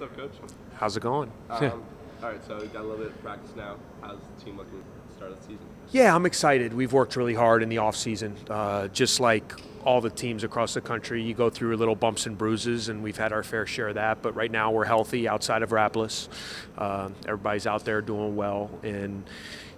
What's up, coach? How's it going? Um, all right, so we got a little bit of practice now. How's the team looking at the start of the season? Yeah, I'm excited. We've worked really hard in the off season, uh, just like all the teams across the country. You go through little bumps and bruises, and we've had our fair share of that. But right now, we're healthy outside of Rapolas. Uh, everybody's out there doing well, and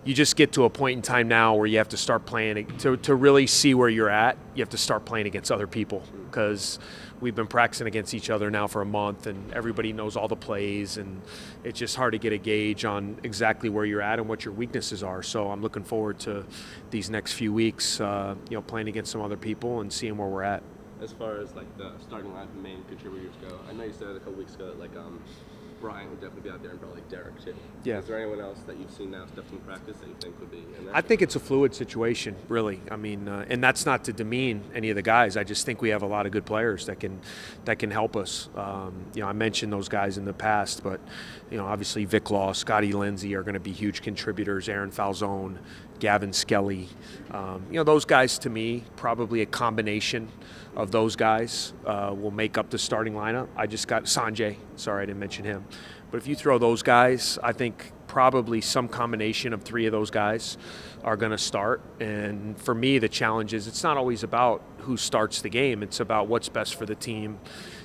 you just get to a point in time now where you have to start playing to, to really see where you're at. You have to start playing against other people because we've been practicing against each other now for a month, and everybody knows all the plays, and it's just hard to get a gauge on exactly where you're at and what your weaknesses are. So I'm looking forward to these next few weeks, uh, you know, playing against some other people and seeing where we're at. As far as like the starting line, main contributors go, I know you said a couple weeks ago that like um, Bryant would definitely be out there and probably Dererk too. Yeah. Is there anyone else that you've seen now stepped in practice that you think would be? I think it's a fluid situation, really. I mean, uh, and that's not to demean any of the guys. I just think we have a lot of good players that can that can help us. Um, you know, I mentioned those guys in the past, but you know, obviously Vic Law, Scottie Lindsey are going to be huge contributors. Aaron Falzone, Gavin Skelly. Um, you know, those guys to me, probably a combination of those guys uh, will make up the starting lineup. I just got Sanjay. Sorry, I didn't mention him. But if you throw those guys, I think probably some combination of three of those guys are going to start. And for me, the challenge is it's not always about who starts the game, it's about what's best for the team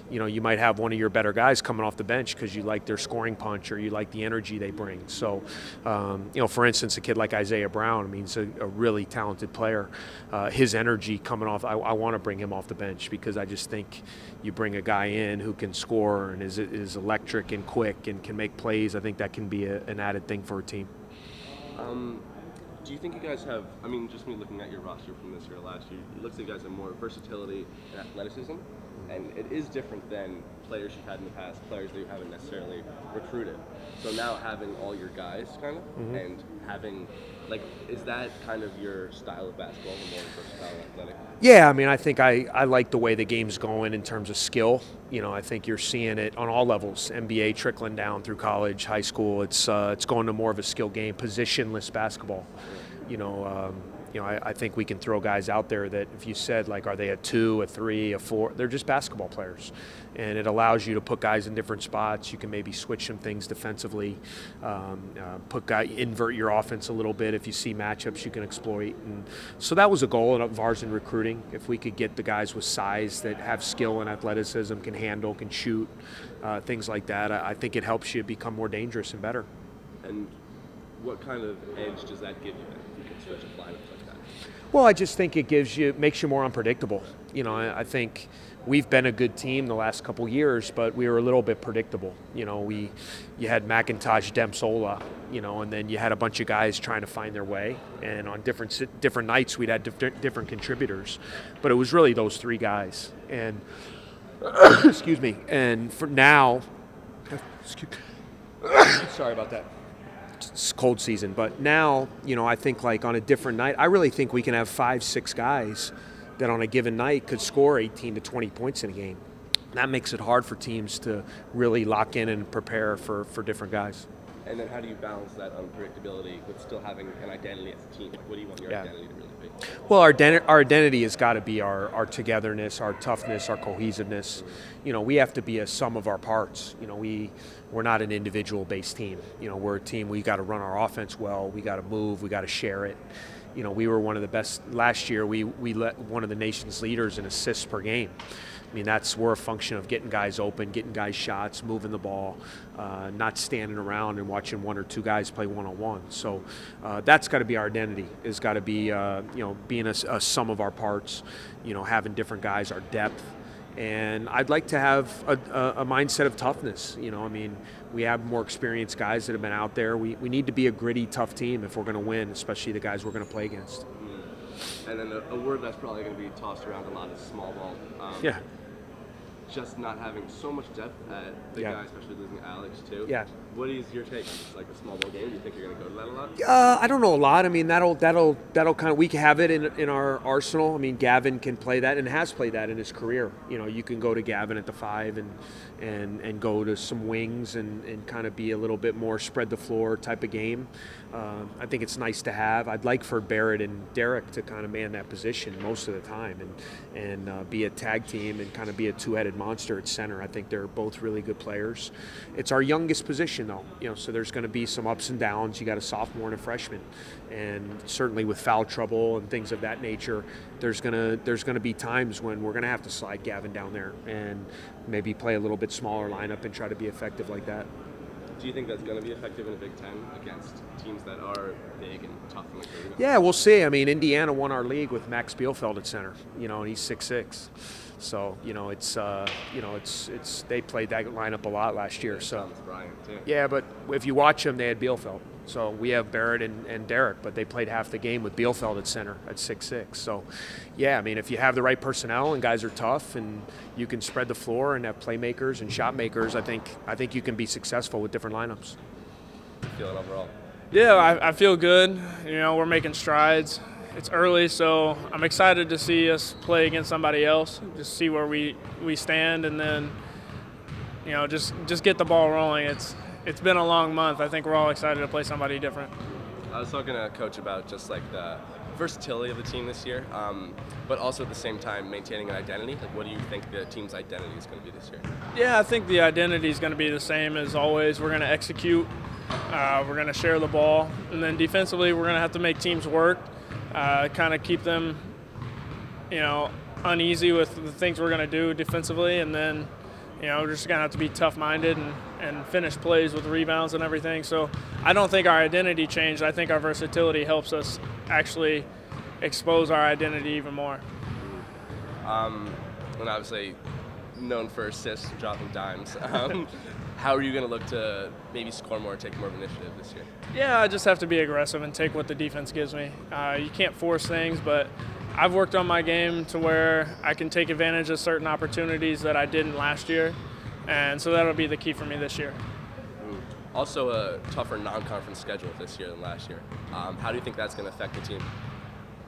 you know, you might have one of your better guys coming off the bench because you like their scoring punch or you like the energy they bring. So, um, you know, for instance, a kid like Isiah Brown, I mean, he's a, a really talented player. Uh, his energy coming off, I, I want to bring him off the bench because I just think you bring a guy in who can score and is, is electric and quick and can make plays. I think that can be a, an added thing for a team. Um, do you think you guys have? I mean, just me looking at your roster from this year, last year, it looks like you guys have more versatility and athleticism, and it is different than players you've had in the past, players that you haven't necessarily recruited. So now having all your guys, kind of, mm-hmm. and having like, is that kind of your style of basketball, the more versatile athletic? Yeah, I mean, I think I, I like the way the game's going in terms of skill. You know, I think you're seeing it on all levels, NBA trickling down through college, high school. It's uh, it's going to more of a skill game, positionless basketball. You know. Um, you know, I, I, think we can throw guys out there that if you said like, are they a two, a three, a four? They're just basketball players, and it allows you to put guys in different spots. You can maybe switch some things defensively, um, uh, put guy invert your offense a little bit. If you see matchups, you can exploit, and so that was a goal of ours in recruiting. If we could get the guys with size that have skill and athleticism, can handle, can shoot, uh, things like that, I, I think it helps you become more dangerous and better. And what kind of edge does that give you? If you can switch a lineup. Well, I just think it gives you makes you more unpredictable. You know, I, I think we've been a good team the last couple years, but we were a little bit predictable. You know, we you had McIntosh, Demps, Olah, you know, and then you had a bunch of guys trying to find their way. And on different different nights, we'd had different different contributors, but it was really those three guys. And excuse me. And for now, excuse, sorry about that cold season. But now, you know, I think like on a different night, I really think we can have five, six guys that on a given night could score 18 to 20 points in a game. That makes it hard for teams to really lock in and prepare for, for different guys. And then how do you balance that unpredictability with still having an identity as a team? Like, what do you want your yeah. identity to really be? Well, our, our identity has got to be our, our togetherness, our toughness, our cohesiveness. You know, we have to be a sum of our parts. You know, we, we're not an individual-based team. You know, we're a team, we got to run our offense well, we got to move, we got to share it. You know, we were one of the best, last year we, we let one of the nation's leaders in assists per game. I mean, that's we're a function of getting guys open, getting guys shots, moving the ball, uh, not standing around and watching one or two guys play one on one. So uh, that's got to be our identity. It's got to be uh, you know being a, a sum of our parts. You know, having different guys, our depth. And I'd like to have a, a, a, mindset of toughness. You know, I mean, we have more experienced guys that have been out there. We, we need to be a gritty, tough team if we're going to win, especially the guys we're going to play against. And then a, a word that's probably going to be tossed around a lot is small ball. Um, yeah just not having so much depth at the yeah. guy, especially losing Alex too. Yeah. What is your take? It's like a small ball game. Do you think you're going to go to that a lot? Uh, I don't know a lot. I mean, that'll that'll that'll kind of we can have it in in our arsenal. I mean, Gavin can play that and has played that in his career. You know, you can go to Gavin at the five and and and go to some wings and and kind of be a little bit more spread the floor type of game. Uh, I think it's nice to have. I'd like for Barret and Dererk to kind of man that position most of the time and and uh, be a tag team and kind of be a two-headed monster at center. I think they're both really good players. It's our youngest position, though, you know, so there's going to be some ups and downs. You got a sophomore and a freshman, and certainly with foul trouble and things of that nature, there's gonna there's gonna be times when we're gonna have to slide Gavin down there and maybe play a little bit smaller lineup and try to be effective like that. Do you think that's going to be effective in the Big Ten against teams that are big and tough career? Yeah, we'll see. I mean, Indiana won our league with Max Bielfeldt at center. You know, and he's six six. So you know, it's uh, you know, it's it's they played that lineup a lot last year. So Thomas Bryant too. yeah, but if you watch them, they had Bielfeldt. So we have Barret and, and Dererk, but they played half the game with Bielfeldt at center at six six. So yeah, I mean, if you have the right personnel and guys are tough and you can spread the floor and have playmakers and shot makers, I think I think you can be successful with different lineups. Feeling overall. Yeah, I, I feel good. You know, we're making strides. It's early, so I'm excited to see us play against somebody else, just see where we, we stand, and then, you know, just just get the ball rolling. It's it's been a long month. I think we're all excited to play somebody different. I was talking to coach about just like the versatility of the team this year, um, but also at the same time maintaining an identity. Like, what do you think the team's identity is going to be this year? Yeah, I think the identity is going to be the same as always. We're going to execute. Uh, we're going to share the ball, and then defensively, we're going to have to make teams work. Uh, kind of keep them, you know, uneasy with the things we're going to do defensively, and then, you know, we're just going to have to be tough-minded and, and finish plays with rebounds and everything. So I don't think our identity changed. I think our versatility helps us actually expose our identity even more. Um, and obviously known for assists, dropping dimes. Um, how are you going to look to maybe score more, take more of initiative this year? Yeah, I just have to be aggressive and take what the defense gives me. Uh, you can't force things, but I've worked on my game to where I can take advantage of certain opportunities that I didn't last year, and so that'll be the key for me this year. Also, a tougher non-conference schedule this year than last year. Um, how do you think that's going to affect the team?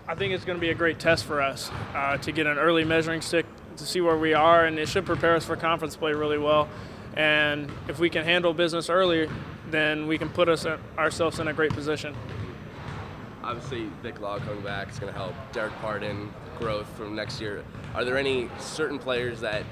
I think it's going to be a great test for us uh, to get an early measuring stick to see where we are, and it should prepare us for conference play really well. And if we can handle business early, then we can put us ourselves in a great position. Obviously, Vic Law coming back is going to help. Dererk Pardon, growth from next year. Are there any certain players that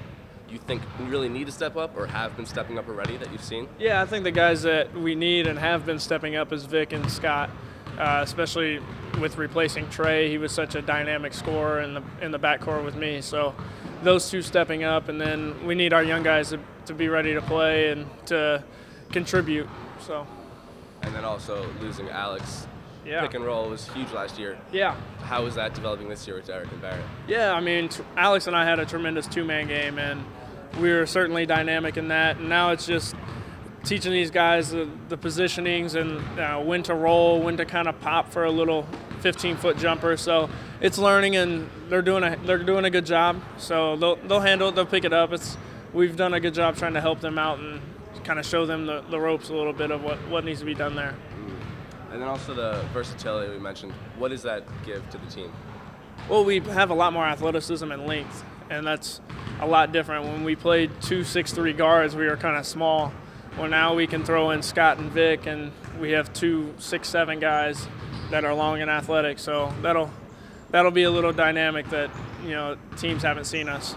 you think really need to step up or have been stepping up already that you've seen? Yeah, I think the guys that we need and have been stepping up is Vic and Scott, uh, especially with replacing Tre. He was such a dynamic scorer in the in the backcourt with me. So those two stepping up, and then we need our young guys to, to be ready to play and to contribute. So. And then also losing Alex. Yeah. Pick and roll was huge last year. Yeah. How was that developing this year with Dererk and Barret? Yeah, I mean, t- Alex and I had a tremendous two-man game, and we were certainly dynamic in that. And now it's just teaching these guys the, the positionings and uh, when to roll, when to kind of pop for a little 15-foot jumper. So it's learning, and they're doing a they're doing a good job. So they'll they'll handle it. They'll pick it up. It's we've done a good job trying to help them out and kind of show them the, the ropes a little bit of what, what needs to be done there. And then also the versatility we mentioned. What does that give to the team? Well, we have a lot more athleticism and length, and that's a lot different. When we played two six-three guards, we were kind of small. Well, now we can throw in Scott and Vic, and we have two six-seven guys that are long and athletic. So that'll that'll be a little dynamic that you know teams haven't seen us.